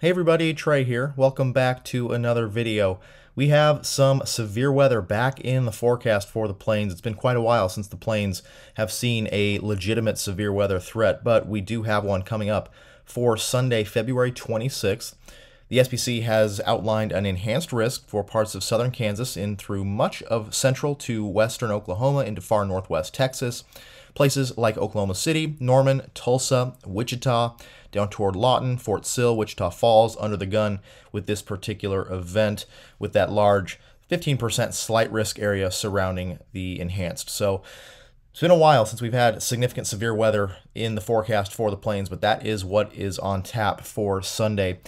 Hey everybody, Trey here. Welcome back to another video. We have some severe weather back in the forecast for the plains. It's been quite a while since the plains have seen a legitimate severe weather threat, but we do have one coming up for Sunday, February 26th. The SPC has outlined an enhanced risk for parts of southern Kansas in through much of central to western Oklahoma into far northwest Texas. Places like Oklahoma City, Norman, Tulsa, Wichita, down toward Lawton, Fort Sill, Wichita Falls under the gun with this particular event with that large 15% slight risk area surrounding the enhanced. So it's been a while since we've had significant severe weather in the forecast for the plains, but that is what is on tap for Sunday.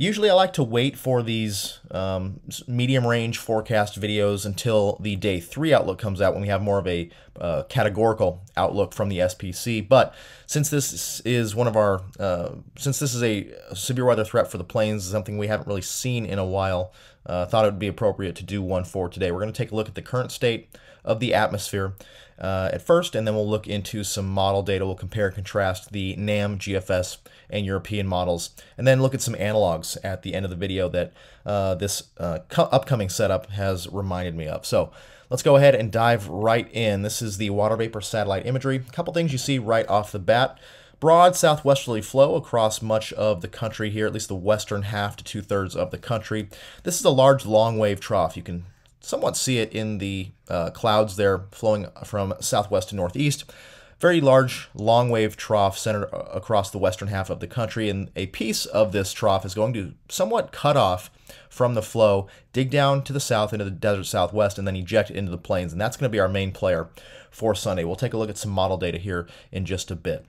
Usually I like to wait for these um, medium range forecast videos until the day three outlook comes out when we have more of a uh, categorical outlook from the SPC. But since this is one of our, uh, since this is a severe weather threat for the plains, something we haven't really seen in a while, uh, thought it would be appropriate to do one for today. We're going to take a look at the current state of the atmosphere uh, at first, and then we'll look into some model data. We'll compare and contrast the NAM, GFS, and European models, and then look at some analogs at the end of the video that uh, this uh, upcoming setup has reminded me of. So let's go ahead and dive right in. This is the water vapor satellite imagery. A couple things you see right off the bat. Broad southwesterly flow across much of the country here, at least the western half to two-thirds of the country. This is a large long wave trough. You can somewhat see it in the uh, clouds there flowing from southwest to northeast. Very large long wave trough centered across the western half of the country, and a piece of this trough is going to somewhat cut off from the flow, dig down to the south into the desert southwest, and then eject into the plains. And that's going to be our main player for Sunday. We'll take a look at some model data here in just a bit.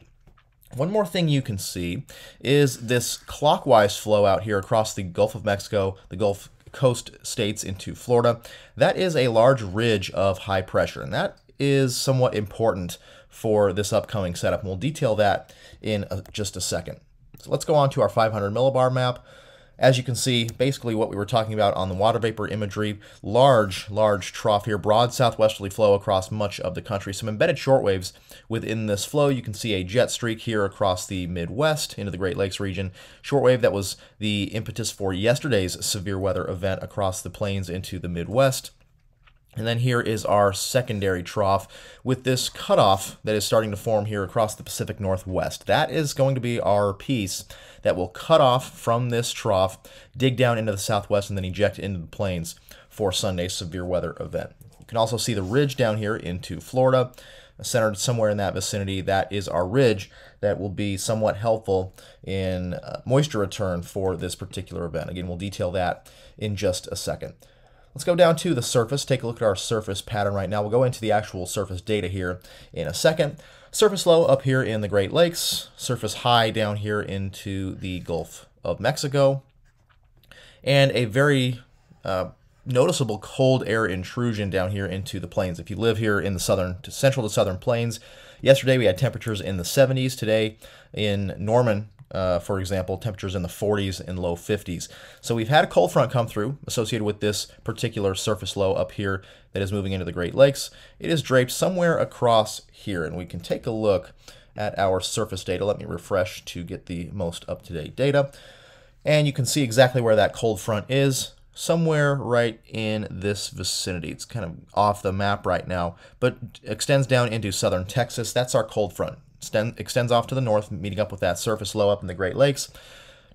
One more thing you can see is this clockwise flow out here across the Gulf of Mexico, the Gulf coast states into Florida. That is a large ridge of high pressure, and that is somewhat important for this upcoming setup. And we'll detail that in a, just a second. So let's go on to our 500 millibar map. As you can see, basically what we were talking about on the water vapor imagery, large, large trough here, broad southwesterly flow across much of the country. Some embedded shortwaves within this flow. You can see a jet streak here across the Midwest into the Great Lakes region. Shortwave that was the impetus for yesterday's severe weather event across the plains into the Midwest. And then here is our secondary trough with this cutoff that is starting to form here across the Pacific Northwest. That is going to be our piece that will cut off from this trough, dig down into the southwest, and then eject into the plains for Sunday's severe weather event. You can also see the ridge down here into Florida, centered somewhere in that vicinity. That is our ridge that will be somewhat helpful in uh, moisture return for this particular event. Again, we'll detail that in just a second. Let's go down to the surface, take a look at our surface pattern right now. We'll go into the actual surface data here in a second. Surface low up here in the Great Lakes, surface high down here into the Gulf of Mexico, and a very uh, noticeable cold air intrusion down here into the plains. If you live here in the southern to central to southern plains, yesterday we had temperatures in the 70s. Today in Norman, uh, for example, temperatures in the 40s and low 50s. So we've had a cold front come through associated with this particular surface low up here that is moving into the Great Lakes. It is draped somewhere across here, and we can take a look at our surface data. Let me refresh to get the most up-to-date data. And you can see exactly where that cold front is, somewhere right in this vicinity. It's kind of off the map right now, but extends down into southern Texas. That's our cold front extends off to the north, meeting up with that surface low up in the Great Lakes.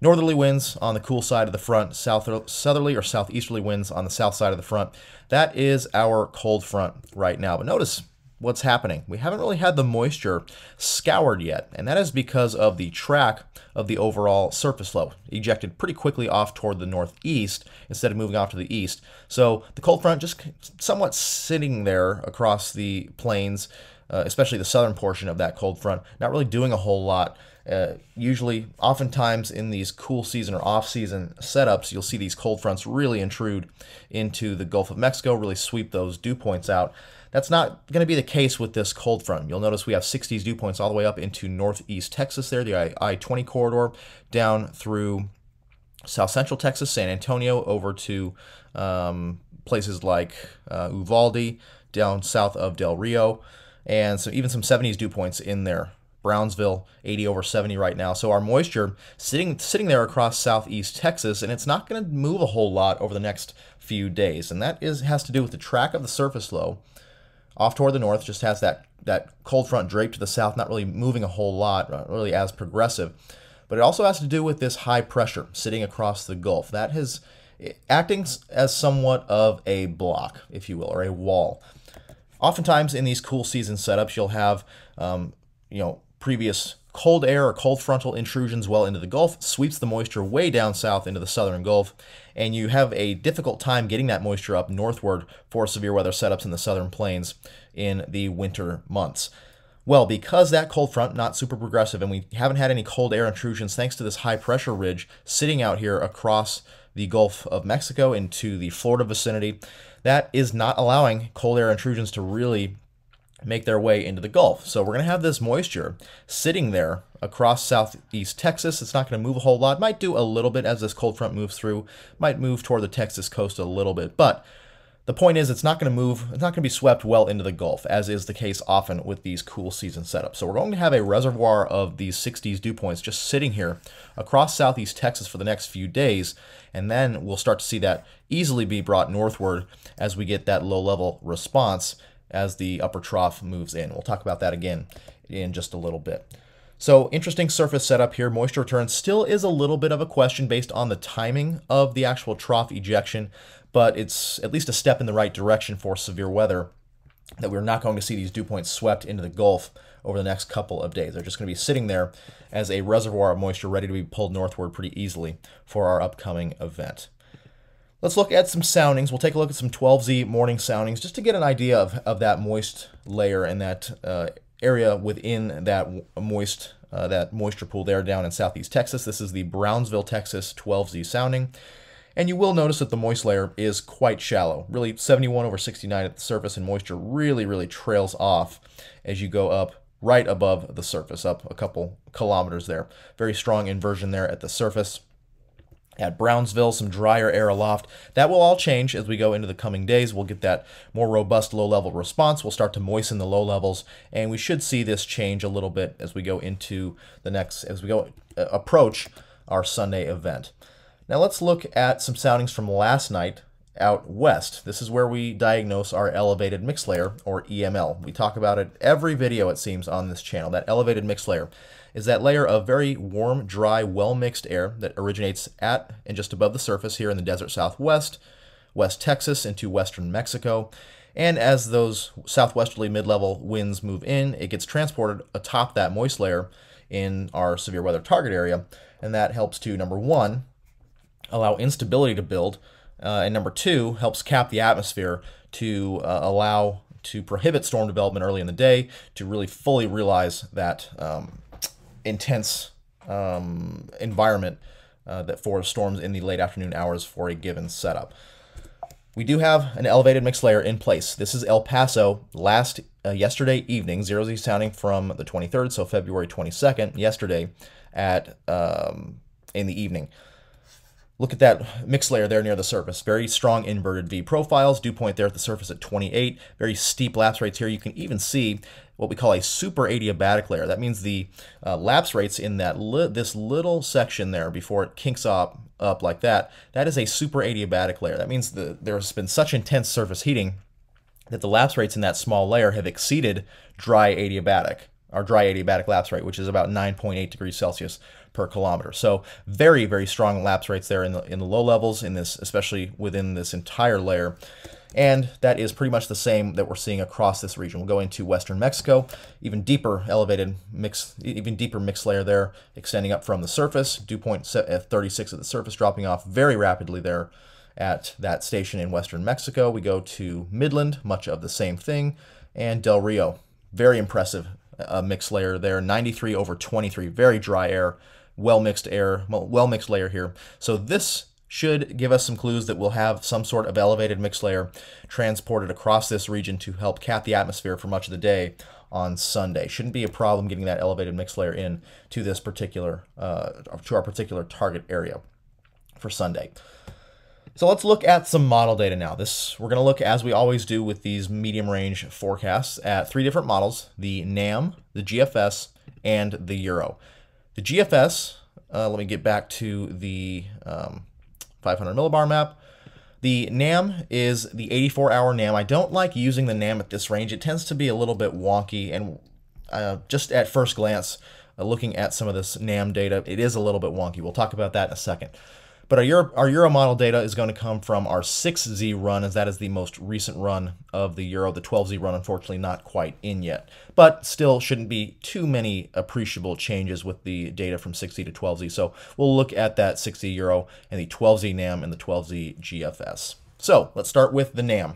Northerly winds on the cool side of the front, south southerly or southeasterly winds on the south side of the front. That is our cold front right now. But notice what's happening. We haven't really had the moisture scoured yet, and that is because of the track of the overall surface low, ejected pretty quickly off toward the northeast instead of moving off to the east. So the cold front just somewhat sitting there across the plains, uh, especially the southern portion of that cold front, not really doing a whole lot. Uh, usually, oftentimes in these cool season or off season setups, you'll see these cold fronts really intrude into the Gulf of Mexico, really sweep those dew points out. That's not going to be the case with this cold front. You'll notice we have 60s dew points all the way up into northeast Texas there, the I 20 corridor, down through south central Texas, San Antonio, over to um, places like uh, Uvalde, down south of Del Rio and so even some 70s dew points in there Brownsville 80 over 70 right now. So our moisture sitting sitting there across southeast Texas, and it's not going to move a whole lot over the next few days. And that is has to do with the track of the surface low off toward the north, just has that that cold front draped to the south, not really moving a whole lot, not really as progressive. But it also has to do with this high pressure sitting across the Gulf. That has acting as somewhat of a block, if you will, or a wall. Oftentimes in these cool season setups, you'll have um, you know previous cold air or cold frontal intrusions well into the Gulf, sweeps the moisture way down south into the southern Gulf, and you have a difficult time getting that moisture up northward for severe weather setups in the southern plains in the winter months. Well, because that cold front, not super progressive, and we haven't had any cold air intrusions thanks to this high pressure ridge sitting out here across the Gulf of Mexico into the Florida vicinity, that is not allowing cold air intrusions to really make their way into the Gulf. So we're going to have this moisture sitting there across southeast Texas. It's not going to move a whole lot. Might do a little bit as this cold front moves through. Might move toward the Texas coast a little bit. But the point is, it's not going to move, it's not going to be swept well into the Gulf, as is the case often with these cool season setups. So we're going to have a reservoir of these 60s dew points just sitting here across southeast Texas for the next few days, and then we'll start to see that easily be brought northward as we get that low-level response as the upper trough moves in. We'll talk about that again in just a little bit. So interesting surface setup here. Moisture return still is a little bit of a question based on the timing of the actual trough ejection, but it's at least a step in the right direction for severe weather that we're not going to see these dew points swept into the Gulf over the next couple of days. They're just going to be sitting there as a reservoir of moisture ready to be pulled northward pretty easily for our upcoming event. Let's look at some soundings. We'll take a look at some 12Z morning soundings just to get an idea of, of that moist layer and that uh, area within that moist uh, that moisture pool there down in southeast Texas. This is the Brownsville, Texas 12Z sounding. And you will notice that the moist layer is quite shallow, really 71 over 69 at the surface, and moisture really, really trails off as you go up right above the surface, up a couple kilometers there. Very strong inversion there at the surface. At Brownsville, some drier air aloft. That will all change as we go into the coming days. We'll get that more robust low level response. We'll start to moisten the low levels, and we should see this change a little bit as we go into the next, as we go uh, approach our Sunday event. Now let's look at some soundings from last night out west. This is where we diagnose our elevated mix layer, or EML. We talk about it every video, it seems, on this channel, that elevated mix layer is that layer of very warm, dry, well-mixed air that originates at and just above the surface here in the desert southwest, West Texas into western Mexico. And as those southwesterly mid-level winds move in, it gets transported atop that moist layer in our severe weather target area. And that helps to, number one, allow instability to build, uh, and number two, helps cap the atmosphere to uh, allow to prohibit storm development early in the day to really fully realize that um, intense um, environment uh, that for storms in the late afternoon hours for a given setup. We do have an elevated mix layer in place. This is El Paso last uh, yesterday evening, zero Z sounding from the 23rd, so February 22nd, yesterday at um, in the evening. Look at that mix layer there near the surface. Very strong inverted V profiles. Dew point there at the surface at 28. Very steep lapse rates here. You can even see what we call a super adiabatic layer. That means the uh, lapse rates in that li this little section there before it kinks up, up like that, that is a super adiabatic layer. That means the, there's been such intense surface heating that the lapse rates in that small layer have exceeded dry adiabatic, our dry adiabatic lapse rate, which is about 9.8 degrees Celsius per kilometer. So very, very strong lapse rates there in the, in the low levels, in this, especially within this entire layer. And that is pretty much the same that we're seeing across this region. We'll go into western Mexico, even deeper elevated mix, even deeper mix layer there, extending up from the surface, dew point at point 36 at the surface, dropping off very rapidly there at that station in western Mexico. We go to Midland, much of the same thing, and Del Rio. Very impressive uh, mix layer there, 93 over 23, very dry air, well mixed air, well mixed layer here. So this should give us some clues that we'll have some sort of elevated mixed layer transported across this region to help cap the atmosphere for much of the day on Sunday. Shouldn't be a problem getting that elevated mixed layer in to this particular, uh, to our particular target area for Sunday. So let's look at some model data now. This We're going to look, as we always do with these medium range forecasts, at three different models, the NAM, the GFS, and the euro. The GFS, uh, let me get back to the um, 500 millibar map. The NAM is the 84 hour NAM. I don't like using the NAM at this range. It tends to be a little bit wonky and uh, just at first glance, uh, looking at some of this NAM data, it is a little bit wonky. We'll talk about that in a second. But our Euro, our Euro model data is going to come from our 6Z run, as that is the most recent run of the Euro. The 12Z run, unfortunately, not quite in yet. But still shouldn't be too many appreciable changes with the data from 6Z to 12Z. So we'll look at that 6Z Euro and the 12Z NAM and the 12Z GFS. So let's start with the NAM.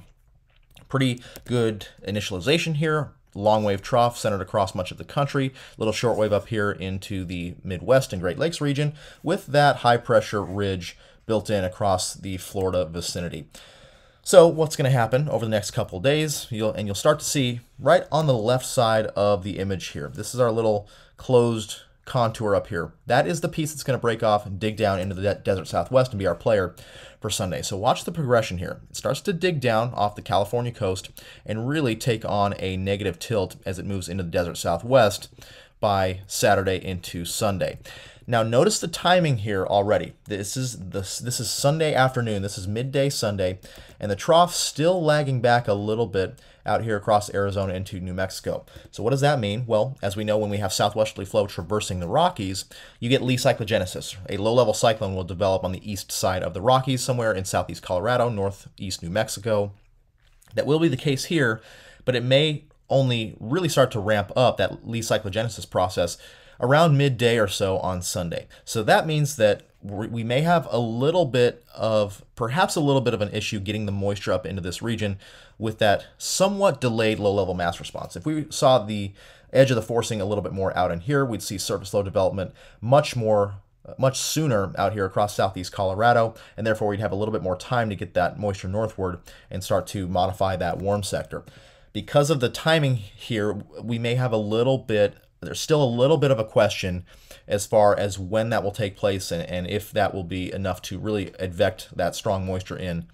Pretty good initialization here long wave trough centered across much of the country, little short wave up here into the Midwest and Great Lakes region with that high pressure ridge built in across the Florida vicinity. So what's going to happen over the next couple days, you'll, and you'll start to see right on the left side of the image here. This is our little closed contour up here. That is the piece that's going to break off and dig down into the de desert southwest and be our player for Sunday. So watch the progression here. It starts to dig down off the California coast and really take on a negative tilt as it moves into the desert southwest by Saturday into Sunday. Now notice the timing here already. This is this this is Sunday afternoon. This is midday Sunday, and the trough still lagging back a little bit out here across Arizona into New Mexico. So what does that mean? Well, as we know, when we have southwesterly flow traversing the Rockies, you get lee cyclogenesis. A low-level cyclone will develop on the east side of the Rockies, somewhere in southeast Colorado, northeast New Mexico. That will be the case here, but it may only really start to ramp up that lee cyclogenesis process around midday or so on Sunday. So that means that we may have a little bit of, perhaps a little bit of an issue getting the moisture up into this region with that somewhat delayed low-level mass response. If we saw the edge of the forcing a little bit more out in here, we'd see surface low development much more much sooner out here across southeast Colorado, and therefore we'd have a little bit more time to get that moisture northward and start to modify that warm sector. Because of the timing here, we may have a little bit there's still a little bit of a question as far as when that will take place and, and if that will be enough to really advect that strong moisture in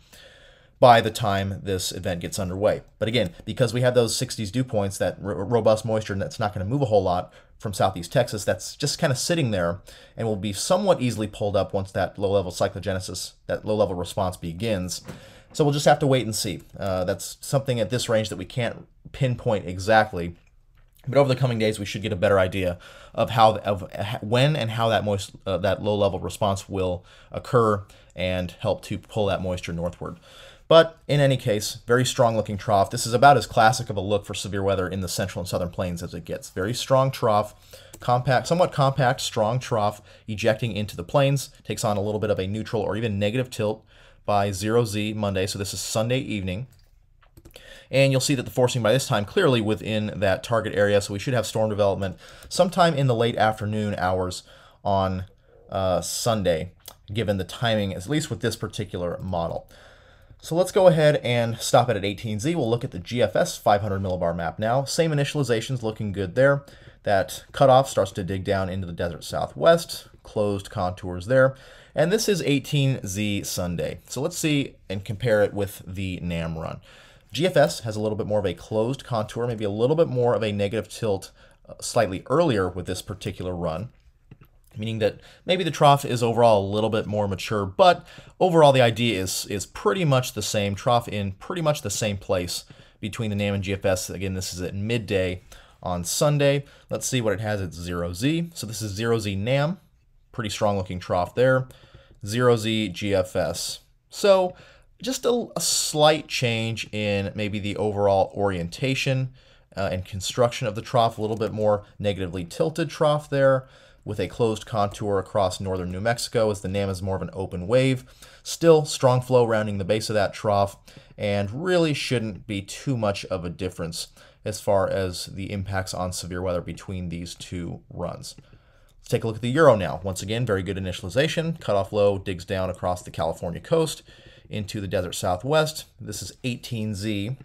by the time this event gets underway. But again, because we have those 60s dew points, that robust moisture that's not going to move a whole lot from southeast Texas, that's just kind of sitting there and will be somewhat easily pulled up once that low-level cyclogenesis, that low-level response begins. So we'll just have to wait and see. Uh, that's something at this range that we can't pinpoint exactly. But over the coming days, we should get a better idea of how of when and how that moist uh, that low level response will occur and help to pull that moisture northward. But in any case, very strong looking trough. This is about as classic of a look for severe weather in the central and southern plains as it gets. Very strong trough, compact, somewhat compact, strong trough ejecting into the plains. Takes on a little bit of a neutral or even negative tilt by 0Z Monday. So this is Sunday evening. And you'll see that the forcing by this time clearly within that target area. So we should have storm development sometime in the late afternoon hours on uh, Sunday, given the timing, at least with this particular model. So let's go ahead and stop it at 18Z. We'll look at the GFS 500 millibar map now. Same initializations looking good there. That cutoff starts to dig down into the desert southwest, closed contours there. And this is 18Z Sunday. So let's see and compare it with the NAM run. GFS has a little bit more of a closed contour, maybe a little bit more of a negative tilt uh, slightly earlier with this particular run, meaning that maybe the trough is overall a little bit more mature, but overall the idea is, is pretty much the same, trough in pretty much the same place between the NAM and GFS. Again, this is at midday on Sunday. Let's see what it has at 0Z. So this is 0Z NAM, pretty strong looking trough there. 0Z GFS. So just a, a slight change in maybe the overall orientation uh, and construction of the trough, a little bit more negatively tilted trough there with a closed contour across northern New Mexico as the NAM is more of an open wave. Still strong flow rounding the base of that trough and really shouldn't be too much of a difference as far as the impacts on severe weather between these two runs. Let's take a look at the Euro now. Once again, very good initialization. Cutoff low digs down across the California coast into the desert southwest. This is 18Z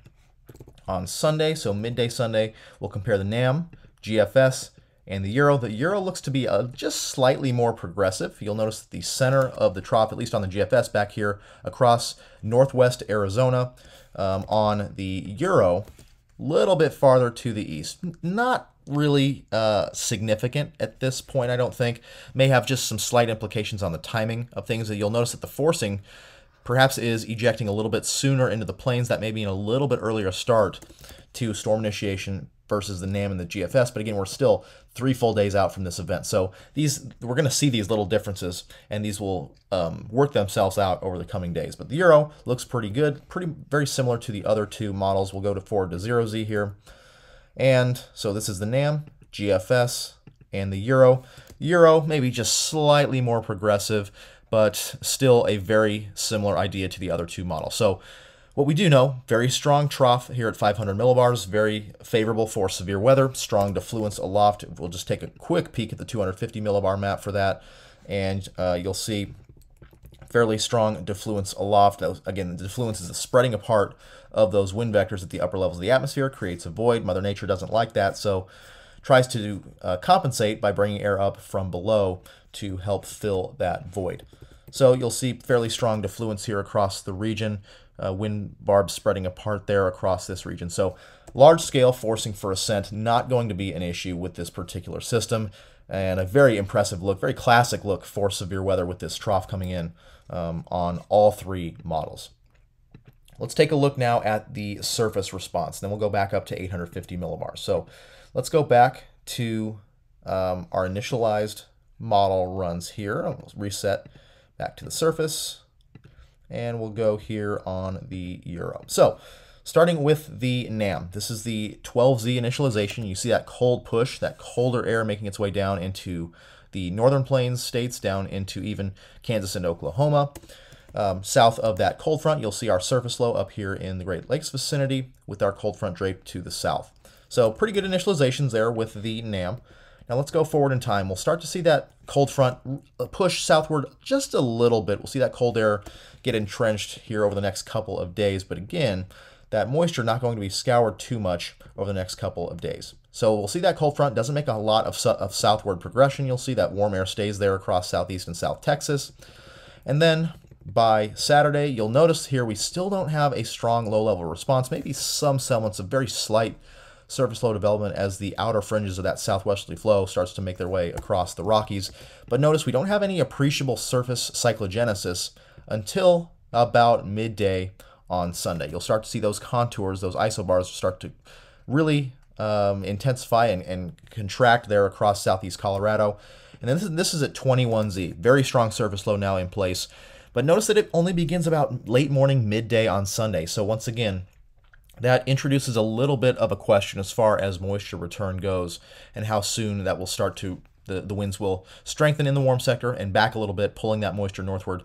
on Sunday, so midday Sunday. We'll compare the NAM, GFS, and the Euro. The Euro looks to be uh, just slightly more progressive. You'll notice that the center of the trough, at least on the GFS back here, across northwest Arizona. Um, on the Euro, a little bit farther to the east. Not really uh, significant at this point, I don't think. May have just some slight implications on the timing of things. That you'll notice that the forcing perhaps is ejecting a little bit sooner into the plains. That may be a little bit earlier start to storm initiation versus the NAM and the GFS. But again, we're still three full days out from this event. So these we're going to see these little differences, and these will um, work themselves out over the coming days. But the Euro looks pretty good, pretty very similar to the other two models. We'll go to forward to zero Z here. And so this is the NAM, GFS, and the Euro. Euro maybe just slightly more progressive, but still a very similar idea to the other two models. So what we do know, very strong trough here at 500 millibars, very favorable for severe weather, strong diffluence aloft. We'll just take a quick peek at the 250 millibar map for that, and uh, you'll see fairly strong diffluence aloft. Again, the diffluence is the spreading apart of those wind vectors at the upper levels of the atmosphere, creates a void. Mother Nature doesn't like that, so tries to uh, compensate by bringing air up from below to help fill that void. So you'll see fairly strong diffluence here across the region uh, wind barbs spreading apart there across this region. So large scale forcing for ascent not going to be an issue with this particular system and a very impressive look, very classic look for severe weather with this trough coming in um, on all three models. Let's take a look now at the surface response. Then we'll go back up to 850 millibars. So let's go back to um, our initialized model runs here. I'll reset back to the surface and we'll go here on the euro. So starting with the NAM, this is the 12Z initialization. You see that cold push, that colder air making its way down into the northern plains states, down into even Kansas and Oklahoma. Um, south of that cold front, you'll see our surface low up here in the Great Lakes vicinity with our cold front draped to the south. So pretty good initializations there with the NAM. Now let's go forward in time. We'll start to see that cold front push southward just a little bit. We'll see that cold air get entrenched here over the next couple of days. But again, that moisture not going to be scoured too much over the next couple of days. So we'll see that cold front doesn't make a lot of, of southward progression. You'll see that warm air stays there across southeast and south Texas. And then by Saturday, you'll notice here we still don't have a strong low-level response, maybe some semblance of very slight surface low development as the outer fringes of that southwesterly flow starts to make their way across the Rockies. But notice we don't have any appreciable surface cyclogenesis until about midday on Sunday. You'll start to see those contours, those isobars start to really um, intensify and, and, contract there across southeast Colorado. And then this is, this is at 21Z, very strong surface low now in place. But notice that it only begins about late morning, midday on Sunday. So once again, that introduces a little bit of a question as far as moisture return goes and how soon that will start to the, the winds will strengthen in the warm sector and back a little bit pulling that moisture northward.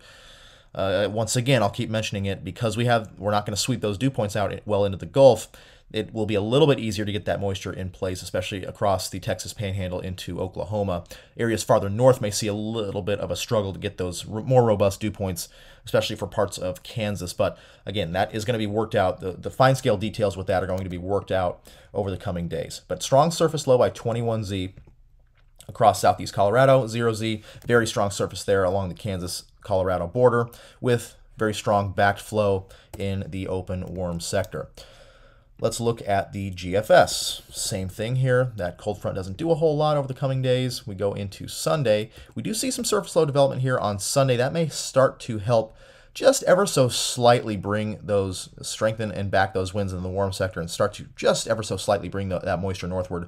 Uh, once again i'll keep mentioning it because we have we're not going to sweep those dew points out well into the gulf it will be a little bit easier to get that moisture in place, especially across the Texas Panhandle into Oklahoma. Areas farther north may see a little bit of a struggle to get those more robust dew points, especially for parts of Kansas. But again, that is going to be worked out. The, the fine scale details with that are going to be worked out over the coming days. But strong surface low by 21Z across southeast Colorado, 0Z, very strong surface there along the Kansas Colorado border with very strong backed flow in the open warm sector. Let's look at the GFS. Same thing here. That cold front doesn't do a whole lot over the coming days. We go into Sunday. We do see some surface low development here on Sunday. That may start to help just ever so slightly bring those, strengthen and back those winds in the warm sector and start to just ever so slightly bring the, that moisture northward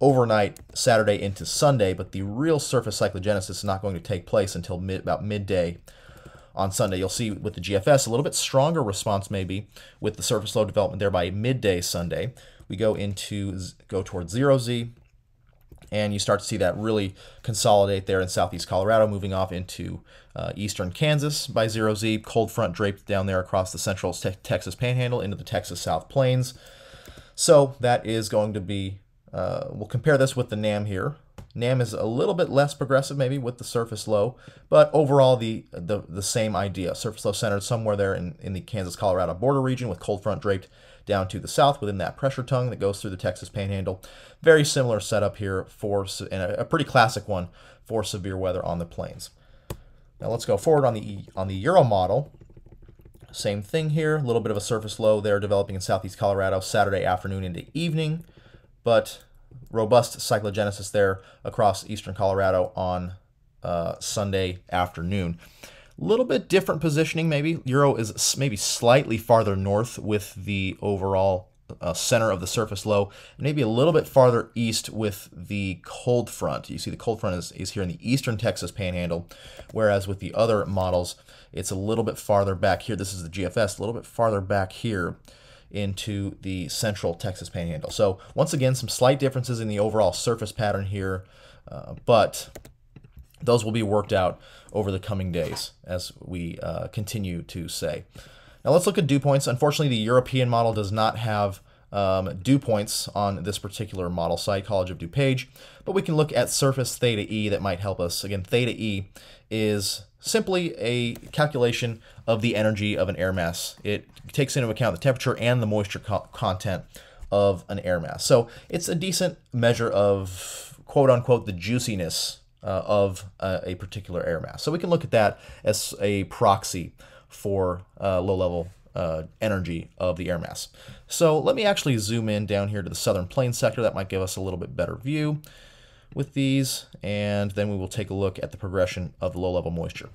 overnight Saturday into Sunday. But the real surface cyclogenesis is not going to take place until mid, about midday on Sunday. You'll see with the GFS a little bit stronger response maybe with the surface low development there by midday Sunday. We go into go towards zero Z, and you start to see that really consolidate there in southeast Colorado, moving off into uh, eastern Kansas by zero Z. Cold front draped down there across the central te Texas Panhandle into the Texas South Plains. So that is going to be. Uh, we'll compare this with the NAM here. NAM is a little bit less progressive maybe with the surface low, but overall the the, the same idea. Surface low centered somewhere there in, in the Kansas-Colorado border region with cold front draped down to the south within that pressure tongue that goes through the Texas Panhandle. Very similar setup here for and a, a pretty classic one for severe weather on the plains. Now let's go forward on the on the Euro model. Same thing here, a little bit of a surface low there developing in southeast Colorado Saturday afternoon into evening, but robust cyclogenesis there across eastern Colorado on uh, Sunday afternoon. A little bit different positioning, maybe. Euro is maybe slightly farther north with the overall uh, center of the surface low, maybe a little bit farther east with the cold front. You see the cold front is, is here in the eastern Texas panhandle, whereas with the other models, it's a little bit farther back here. This is the GFS, a little bit farther back here into the central Texas panhandle. So once again, some slight differences in the overall surface pattern here, uh, but those will be worked out over the coming days, as we uh, continue to say. Now let's look at dew points. Unfortunately, the European model does not have um, dew points on this particular model site, College of DuPage, but we can look at surface theta E that might help us. Again, theta E is simply a calculation of the energy of an air mass. It takes into account the temperature and the moisture co content of an air mass. So it's a decent measure of quote unquote the juiciness uh, of uh, a particular air mass. So we can look at that as a proxy for uh, low level uh, energy of the air mass. So let me actually zoom in down here to the southern plain sector. That might give us a little bit better view with these, and then we will take a look at the progression of the low level moisture.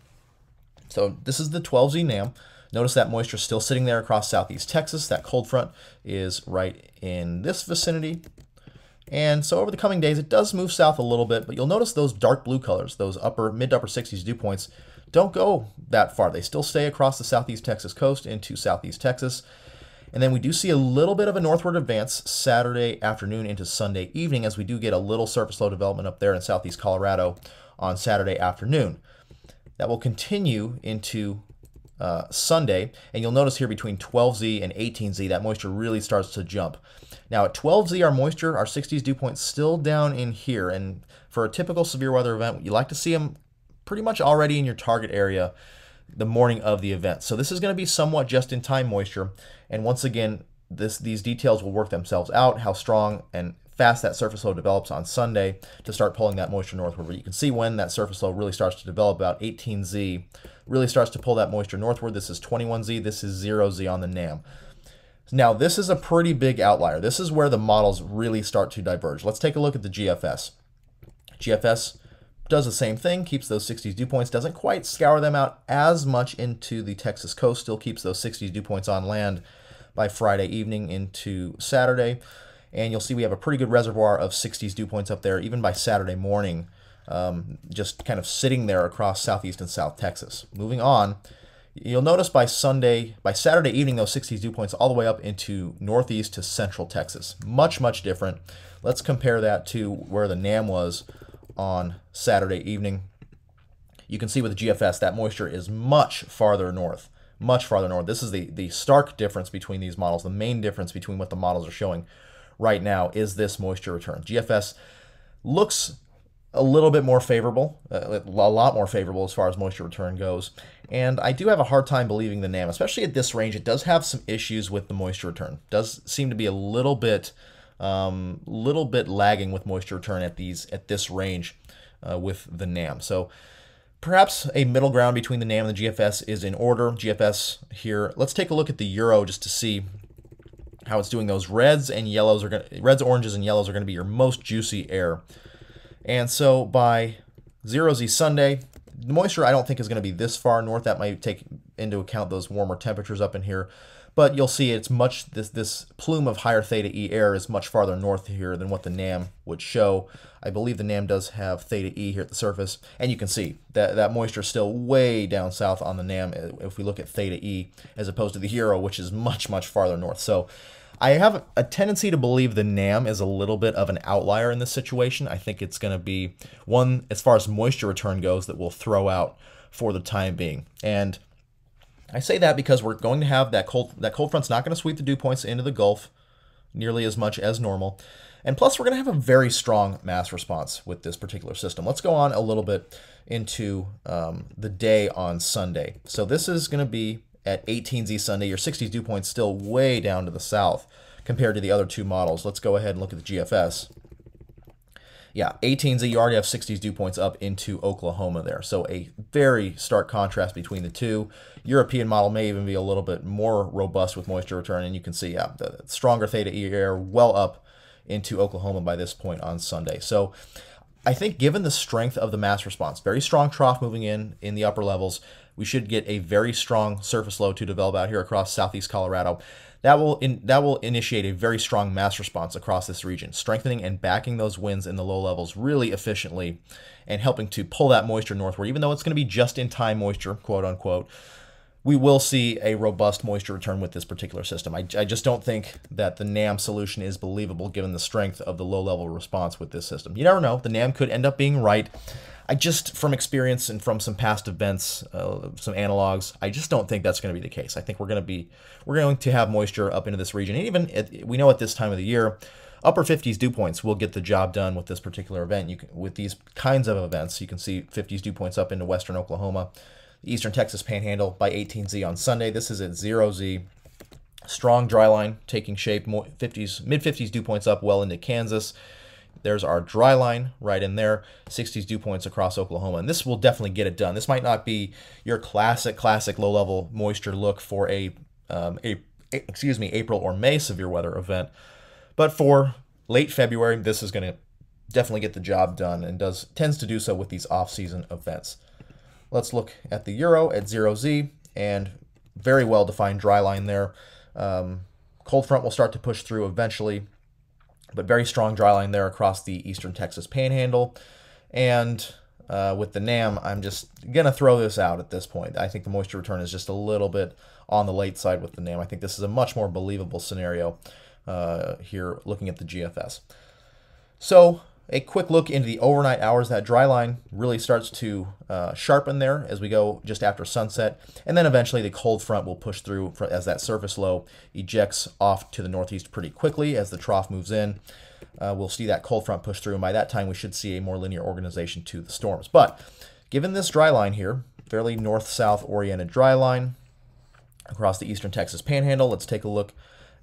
So this is the 12Z NAM. Notice that moisture is still sitting there across southeast Texas. That cold front is right in this vicinity. And so over the coming days, it does move south a little bit, but you'll notice those dark blue colors, those upper mid upper 60s dew points, don't go that far. They still stay across the southeast Texas coast into southeast Texas. And then we do see a little bit of a northward advance Saturday afternoon into Sunday evening as we do get a little surface low development up there in southeast Colorado on Saturday afternoon. That will continue into uh, Sunday, and you'll notice here between 12Z and 18Z that moisture really starts to jump. Now at 12Z, our moisture, our 60s dew point still down in here, and for a typical severe weather event, you like to see them pretty much already in your target area the morning of the event. So this is going to be somewhat just-in-time moisture, and once again, this these details will work themselves out, how strong and fast that surface low develops on Sunday to start pulling that moisture northward. But you can see when that surface low really starts to develop, about 18Z, really starts to pull that moisture northward. This is 21Z, this is 0Z on the NAM. Now, this is a pretty big outlier. This is where the models really start to diverge. Let's take a look at the GFS. GFS does the same thing, keeps those 60s dew points, doesn't quite scour them out as much into the Texas coast, still keeps those 60s dew points on land by Friday evening into Saturday. And you'll see we have a pretty good reservoir of 60s dew points up there, even by Saturday morning, um, just kind of sitting there across southeast and south Texas. Moving on, you'll notice by Sunday, by Saturday evening, those 60s dew points all the way up into northeast to central Texas. Much, much different. Let's compare that to where the NAM was on Saturday evening. You can see with the GFS, that moisture is much farther north, much farther north. This is the, the stark difference between these models. The main difference between what the models are showing right now is this moisture return. GFS looks a little bit more favorable, uh, a lot more favorable as far as moisture return goes. And I do have a hard time believing the NAM, especially at this range. It does have some issues with the moisture return. does seem to be a little bit um, little bit lagging with moisture return at these at this range uh, with the NAM. So perhaps a middle ground between the NAM and the GFS is in order. GFS here. Let's take a look at the Euro just to see how it's doing. Those reds and yellows are going reds, oranges, and yellows are going to be your most juicy air. And so by 0Z Sunday, the moisture I don't think is going to be this far north. That might take into account those warmer temperatures up in here. But you'll see it's much, this, this plume of higher theta E air is much farther north here than what the NAM would show. I believe the NAM does have theta E here at the surface. And you can see that, that moisture is still way down south on the NAM eh, if we look at theta E as opposed to the Euro, which is much, much farther north. So I have a tendency to believe the NAM is a little bit of an outlier in this situation. I think it's going to be one, as far as moisture return goes, that we'll throw out for the time being. And I say that because we're going to have that cold that cold front's not going to sweep the dew points into the Gulf nearly as much as normal. And plus, we're going to have a very strong mass response with this particular system. Let's go on a little bit into um, the day on Sunday. So this is going to be at 18Z Sunday. Your 60s dew point's still way down to the south compared to the other two models. Let's go ahead and look at the GFS. Yeah, 18Z, you already have 60s dew points up into Oklahoma there. So a very stark contrast between the two. European model may even be a little bit more robust with moisture return, and you can see, yeah, the stronger theta E air well up into Oklahoma by this point on Sunday. So I think given the strength of the mass response, very strong trough moving in in the upper levels, we should get a very strong surface low to develop out here across southeast Colorado that will in, that will initiate a very strong mass response across this region, strengthening and backing those winds in the low levels really efficiently and helping to pull that moisture northward. Even though it's going to be just in time moisture, quote unquote, we will see a robust moisture return with this particular system. I, I just don't think that the NAM solution is believable given the strength of the low level response with this system. You never know. The NAM could end up being right. I just, from experience and from some past events, uh, some analogs, I just don't think that's going to be the case. I think we're going to be, we're going to have moisture up into this region. And even at, we know at this time of the year, upper 50s dew points will get the job done with this particular event. You can, with these kinds of events, you can see 50s dew points up into western Oklahoma, eastern Texas Panhandle by 18Z on Sunday. This is at 0Z. Strong dry line taking shape, 50s, mid 50s dew points up well into Kansas. There's our dry line right in there, 60s dew points across Oklahoma. And this will definitely get it done. This might not be your classic, classic low level moisture look for a, um, a, excuse me, April or May severe weather event. But for late February, this is going to definitely get the job done and does tends to do so with these off-season events. Let's look at the Euro at 0Z and very well defined dry line there. Um, cold front will start to push through eventually but very strong dry line there across the eastern Texas panhandle. And uh, with the NAM, I'm just going to throw this out at this point. I think the moisture return is just a little bit on the late side with the NAM. I think this is a much more believable scenario uh, here looking at the GFS. So a quick look into the overnight hours. That dry line really starts to uh, sharpen there as we go just after sunset. And then eventually the cold front will push through as that surface low ejects off to the northeast pretty quickly as the trough moves in. Uh, we'll see that cold front push through. And by that time, we should see a more linear organization to the storms. But given this dry line here, fairly north-south oriented dry line across the eastern Texas panhandle, let's take a look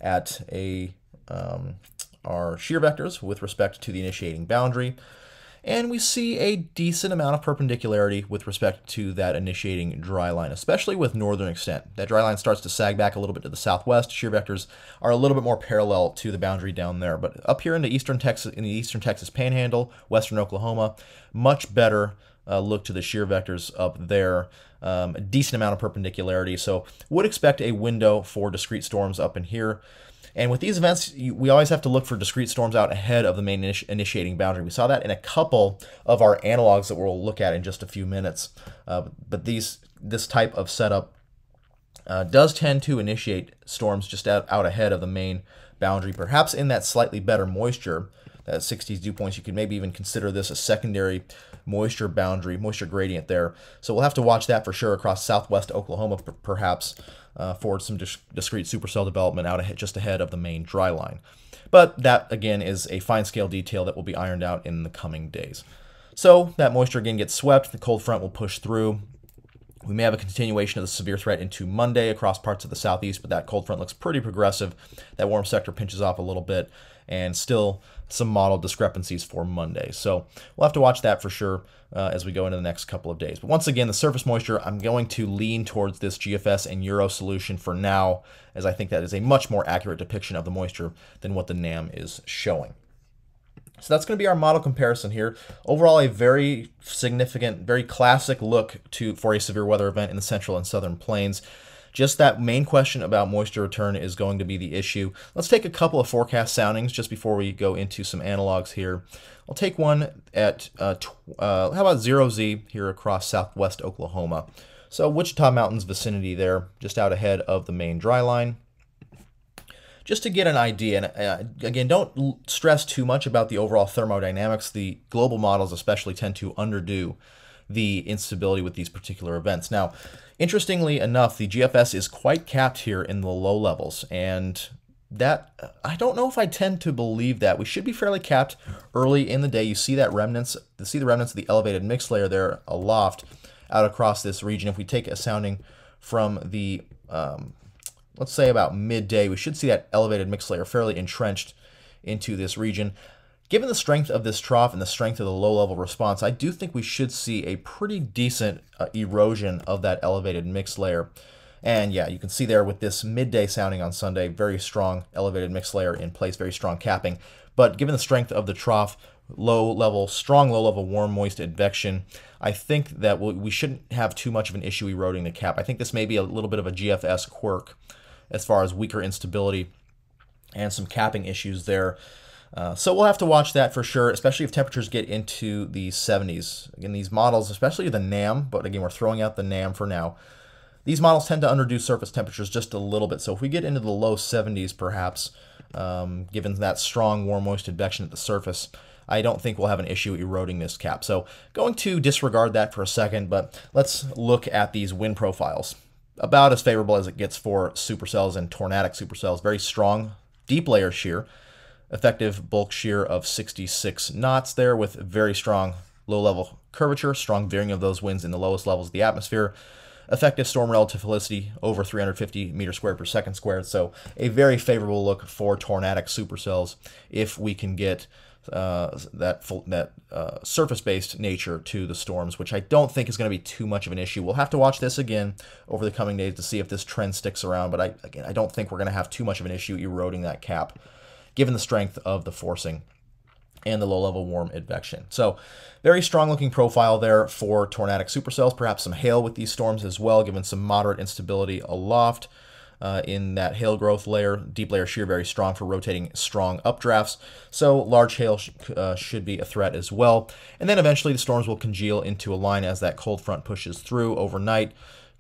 at a um, our shear vectors with respect to the initiating boundary. And we see a decent amount of perpendicularity with respect to that initiating dry line, especially with northern extent. That dry line starts to sag back a little bit to the southwest. Shear vectors are a little bit more parallel to the boundary down there. But up here in the eastern Texas, in the eastern Texas Panhandle, western Oklahoma, much better uh, look to the shear vectors up there. Um, a decent amount of perpendicularity. So would expect a window for discrete storms up in here. And with these events, we always have to look for discrete storms out ahead of the main initi initiating boundary. We saw that in a couple of our analogs that we'll look at in just a few minutes. Uh, but these this type of setup uh, does tend to initiate storms just out, out ahead of the main boundary, perhaps in that slightly better moisture, that 60s dew points. You could maybe even consider this a secondary moisture boundary, moisture gradient there. So we'll have to watch that for sure across southwest Oklahoma, perhaps uh, for some dis discrete supercell development out ahead, just ahead of the main dry line. But that, again, is a fine scale detail that will be ironed out in the coming days. So that moisture again gets swept, the cold front will push through. We may have a continuation of the severe threat into Monday across parts of the southeast, but that cold front looks pretty progressive. That warm sector pinches off a little bit, and still some model discrepancies for Monday. So we'll have to watch that for sure uh, as we go into the next couple of days. But once again, the surface moisture, I'm going to lean towards this GFS and Euro solution for now, as I think that is a much more accurate depiction of the moisture than what the NAM is showing. So that's going to be our model comparison here. Overall, a very significant, very classic look to for a severe weather event in the central and southern plains. Just that main question about moisture return is going to be the issue. Let's take a couple of forecast soundings just before we go into some analogs here. I'll take one at, uh, uh, how about 0Z here across southwest Oklahoma. So Wichita Mountains vicinity there, just out ahead of the main dry line. Just to get an idea, and uh, again, don't stress too much about the overall thermodynamics. The global models especially tend to underdo the instability with these particular events. Now, interestingly enough, the GFS is quite capped here in the low levels, and that I don't know if I tend to believe that. We should be fairly capped early in the day. You see that remnants, you see the remnants of the elevated mix layer there aloft out across this region. If we take a sounding from the, um, let's say about midday, we should see that elevated mix layer fairly entrenched into this region given the strength of this trough and the strength of the low-level response, I do think we should see a pretty decent uh, erosion of that elevated mix layer. And yeah, you can see there with this midday sounding on Sunday, very strong elevated mix layer in place, very strong capping. But given the strength of the trough, low level, strong low level warm moist advection, I think that we shouldn't have too much of an issue eroding the cap. I think this may be a little bit of a GFS quirk as far as weaker instability and some capping issues there. Uh, so we'll have to watch that for sure, especially if temperatures get into the 70s. Again, these models, especially the NAM, but again, we're throwing out the NAM for now. These models tend to underdo surface temperatures just a little bit. So if we get into the low 70s, perhaps, um, given that strong warm moist advection at the surface, I don't think we'll have an issue eroding this cap. So going to disregard that for a second, but let's look at these wind profiles. About as favorable as it gets for supercells and tornadic supercells. Very strong, deep layer shear. Effective bulk shear of 66 knots there with very strong low-level curvature, strong veering of those winds in the lowest levels of the atmosphere. Effective storm relative helicity over 350 meters squared per second squared. So a very favorable look for tornadic supercells if we can get uh, that that uh, surface-based nature to the storms, which I don't think is going to be too much of an issue. We'll have to watch this again over the coming days to see if this trend sticks around. But I again, I don't think we're going to have too much of an issue eroding that cap, given the strength of the forcing and the low-level warm advection. So very strong-looking profile there for tornadic supercells. Perhaps some hail with these storms as well, given some moderate instability aloft uh, in that hail growth layer. Deep layer shear very strong for rotating strong updrafts. So large hail sh uh, should be a threat as well. And then eventually the storms will congeal into a line as that cold front pushes through overnight.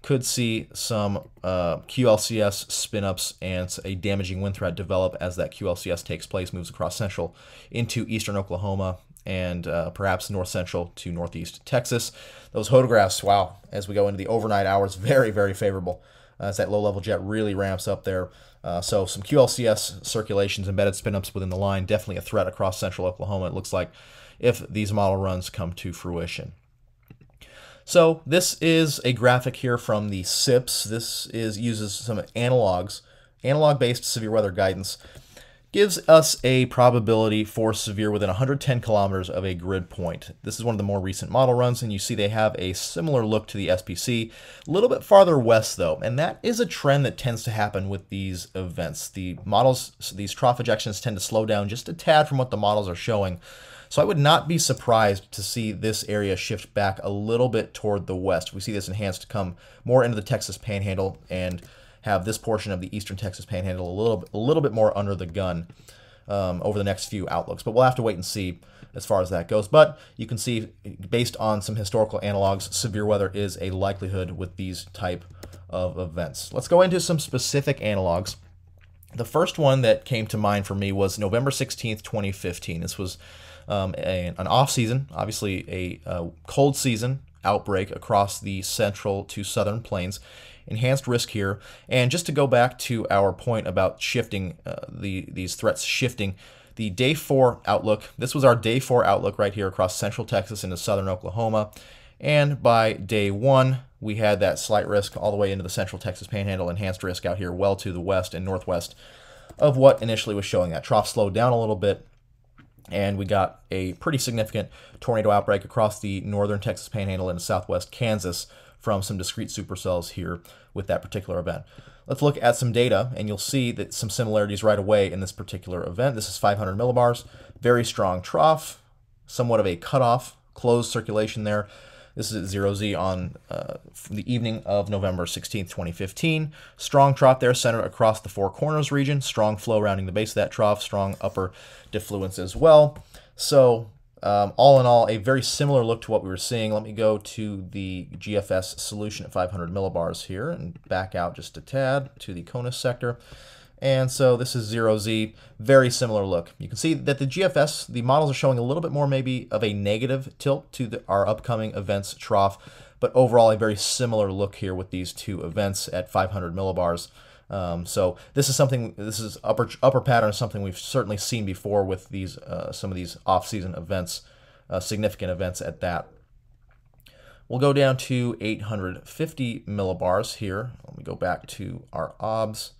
Could see some uh, QLCS spin-ups and a damaging wind threat develop as that QLCS takes place, moves across central into eastern Oklahoma and uh, perhaps north central to northeast Texas. Those hodographs, wow, as we go into the overnight hours, very, very favorable uh, as that low-level jet really ramps up there. Uh, so some QLCS circulations, embedded spin-ups within the line, definitely a threat across central Oklahoma, it looks like, if these model runs come to fruition. So this is a graphic here from the CIPS. This is uses some analogs, analog-based severe weather guidance gives us a probability for severe within 110 kilometers of a grid point. This is one of the more recent model runs, and you see they have a similar look to the SPC, a little bit farther west though, and that is a trend that tends to happen with these events. The models, these trough ejections tend to slow down just a tad from what the models are showing. So I would not be surprised to see this area shift back a little bit toward the west. We see this enhanced come more into the Texas Panhandle and have this portion of the eastern Texas Panhandle a little, a little bit more under the gun um, over the next few outlooks. But we'll have to wait and see as far as that goes. But you can see, based on some historical analogs, severe weather is a likelihood with these type of events. Let's go into some specific analogs. The first one that came to mind for me was November 16th, 2015. This was um, an off season, obviously a, a cold season outbreak across the central to southern plains enhanced risk here. And just to go back to our point about shifting, uh, the these threats shifting, the day four outlook, this was our day four outlook right here across central Texas into southern Oklahoma. And by day one, we had that slight risk all the way into the central Texas panhandle, enhanced risk out here well to the west and northwest of what initially was showing. That trough slowed down a little bit, and we got a pretty significant tornado outbreak across the northern Texas panhandle and southwest Kansas from some discrete supercells here with that particular event. Let's look at some data, and you'll see that some similarities right away in this particular event. This is 500 millibars, very strong trough, somewhat of a cutoff, closed circulation there. This is 0Z on uh, the evening of November 16th, 2015. Strong trough there centered across the Four Corners region. Strong flow rounding the base of that trough. Strong upper diffluence as well. So um, all in all, a very similar look to what we were seeing. Let me go to the GFS solution at 500 millibars here and back out just a tad to the CONUS sector. And so this is 0Z, very similar look. You can see that the GFS, the models are showing a little bit more maybe of a negative tilt to the, our upcoming events trough, but overall a very similar look here with these two events at 500 millibars. Um, so this is something, this is upper upper pattern, something we've certainly seen before with these uh, some of these off-season events, uh, significant events at that. We'll go down to 850 millibars here. Let me go back to our OBS.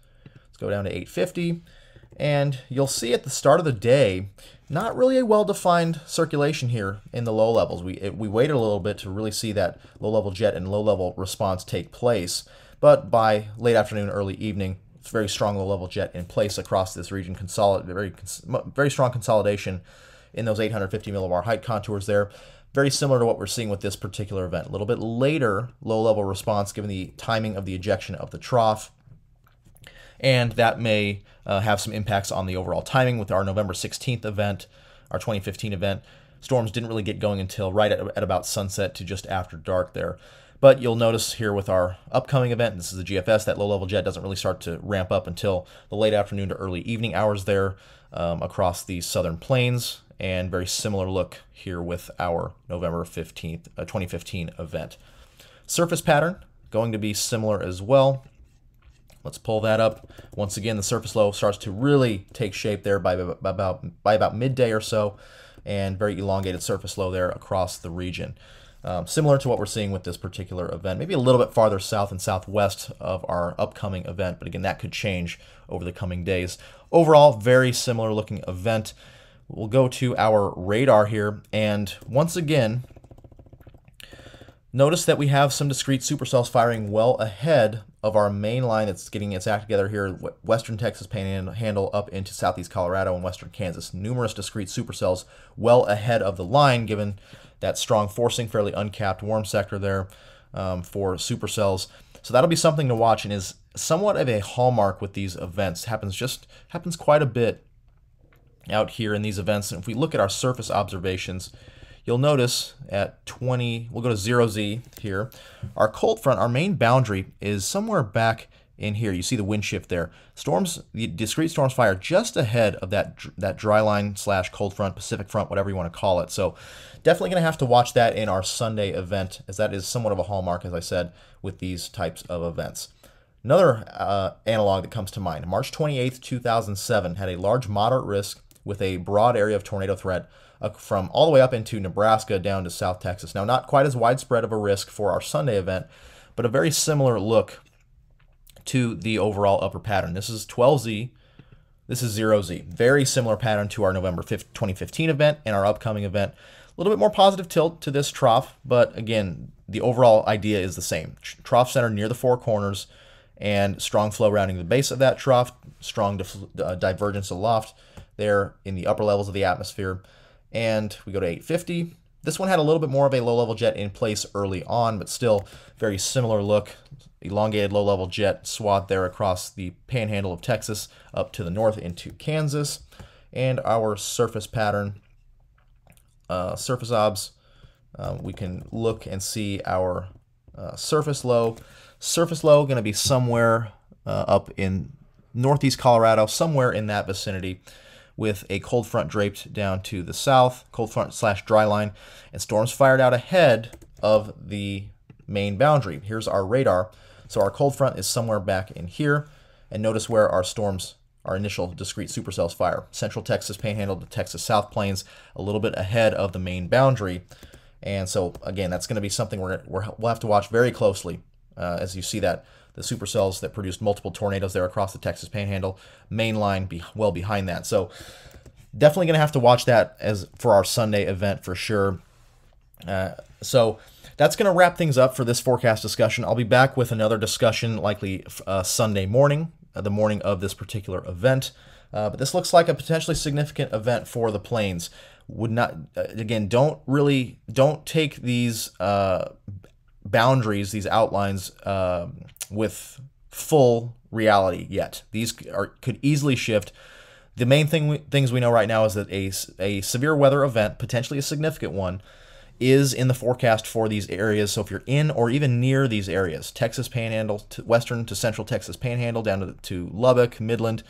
Go down to 850. And you'll see at the start of the day, not really a well-defined circulation here in the low levels. We, it, we waited a little bit to really see that low-level jet and low-level response take place. But by late afternoon, early evening, it's very strong low-level jet in place across this region. Consolid very, very strong consolidation in those 850 millibar height contours there. Very similar to what we're seeing with this particular event. A little bit later, low-level response given the timing of the ejection of the trough. And that may uh, have some impacts on the overall timing with our November 16th event, our 2015 event. Storms didn't really get going until right at, at about sunset to just after dark there. But you'll notice here with our upcoming event, this is the GFS, that low-level jet doesn't really start to ramp up until the late afternoon to early evening hours there um, across the southern plains and very similar look here with our November 15th, uh, 2015 event. Surface pattern going to be similar as well. Let's pull that up. Once again, the surface low starts to really take shape there by, by about, by about midday or so, and very elongated surface low there across the region. Um, similar to what we're seeing with this particular event, maybe a little bit farther south and southwest of our upcoming event, but again, that could change over the coming days. Overall, very similar looking event. We'll go to our radar here, and once again, notice that we have some discrete supercells firing well ahead of our main line that's getting its act together here, western Texas panhandle up into southeast Colorado and western Kansas. Numerous discrete supercells well ahead of the line, given that strong forcing, fairly uncapped warm sector there um, for supercells. So that'll be something to watch and is somewhat of a hallmark with these events. Happens just happens quite a bit out here in these events. And if we look at our surface observations, you'll notice at 20, we'll go to 0Z here, our cold front, our main boundary is somewhere back in here. You see the wind shift there. Storms, the discrete storms fire just ahead of that, that dry line slash cold front, Pacific front, whatever you want to call it. So definitely going to have to watch that in our Sunday event, as that is somewhat of a hallmark, as I said, with these types of events. Another uh, analog that comes to mind, March 28th, 2007, had a large moderate risk with a broad area of tornado threat uh, from all the way up into Nebraska down to South Texas. Now, not quite as widespread of a risk for our Sunday event, but a very similar look to the overall upper pattern. This is 12Z, this is 0Z. Very similar pattern to our November 5th, 2015 event and our upcoming event. A little bit more positive tilt to this trough, but again, the overall idea is the same. Trough center near the four corners and strong flow rounding the base of that trough, strong uh, divergence aloft there in the upper levels of the atmosphere. And we go to 850. This one had a little bit more of a low-level jet in place early on, but still very similar look. Elongated low-level jet swath there across the panhandle of Texas up to the north into Kansas. And our surface pattern, uh, surface obs, uh, we can look and see our uh, surface low. Surface low going to be somewhere uh, up in northeast Colorado, somewhere in that vicinity with a cold front draped down to the south, cold front slash dry line, and storms fired out ahead of the main boundary. Here's our radar. So our cold front is somewhere back in here, and notice where our storms, our initial discrete supercells fire. Central Texas Panhandle to Texas South Plains, a little bit ahead of the main boundary. And so again, that's going to be something we're, we will have to watch very closely uh, as you see that the supercells that produced multiple tornadoes there across the Texas Panhandle, main line be well behind that. So definitely going to have to watch that as for our Sunday event for sure. Uh, so that's going to wrap things up for this forecast discussion. I'll be back with another discussion likely uh, Sunday morning, uh, the morning of this particular event. Uh, but this looks like a potentially significant event for the plains. Would not uh, again don't really don't take these uh, boundaries, these outlines um, with full reality yet. These are could easily shift. The main thing we, things we know right now is that a, a severe weather event, potentially a significant one, is in the forecast for these areas. So if you're in or even near these areas, Texas Panhandle, to western to central Texas Panhandle, down to, to Lubbock, Midland,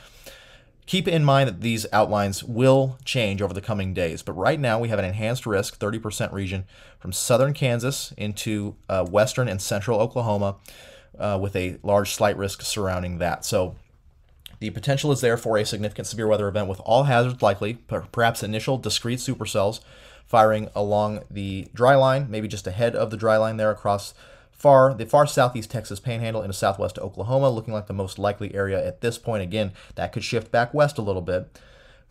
keep in mind that these outlines will change over the coming days. But right now we have an enhanced risk, 30% region, from southern Kansas into uh, western and central Oklahoma uh, with a large slight risk surrounding that. So the potential is there for a significant severe weather event with all hazards likely, perhaps initial discrete supercells firing along the dry line, maybe just ahead of the dry line there across far the far southeast Texas panhandle into southwest Oklahoma, looking like the most likely area at this point. Again, that could shift back west a little bit.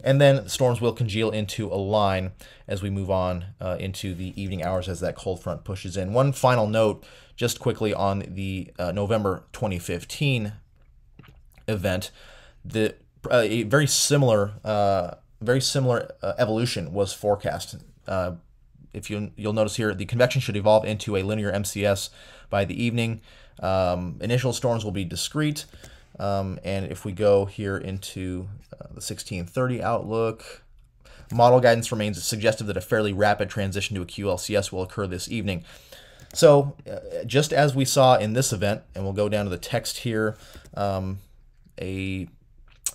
And then storms will congeal into a line as we move on uh, into the evening hours as that cold front pushes in. One final note, just quickly on the uh, November 2015 event, the uh, a very similar, uh, very similar uh, evolution was forecast. Uh, if you you'll notice here, the convection should evolve into a linear MCS by the evening. Um, initial storms will be discrete. Um, and if we go here into uh, the 1630 outlook, model guidance remains suggestive that a fairly rapid transition to a QLCS will occur this evening. So uh, just as we saw in this event, and we'll go down to the text here, um, a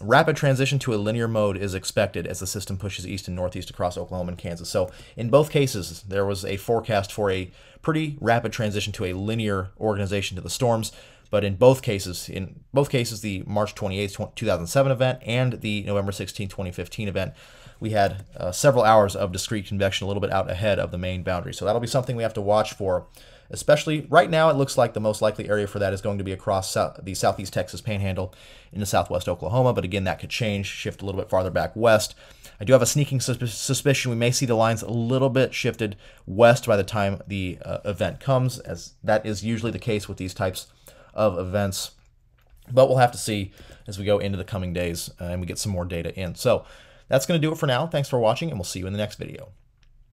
rapid transition to a linear mode is expected as the system pushes east and northeast across Oklahoma and Kansas. So in both cases, there was a forecast for a pretty rapid transition to a linear organization to the storms. But in both cases, in both cases, the March 28, 2007 event and the November 16, 2015 event, we had uh, several hours of discrete convection a little bit out ahead of the main boundary. So that'll be something we have to watch for, especially right now. It looks like the most likely area for that is going to be across the southeast Texas panhandle into southwest Oklahoma. But again, that could change, shift a little bit farther back west. I do have a sneaking suspicion we may see the lines a little bit shifted west by the time the uh, event comes, as that is usually the case with these types of events. But we'll have to see as we go into the coming days uh, and we get some more data in. So that's going to do it for now. Thanks for watching, and we'll see you in the next video.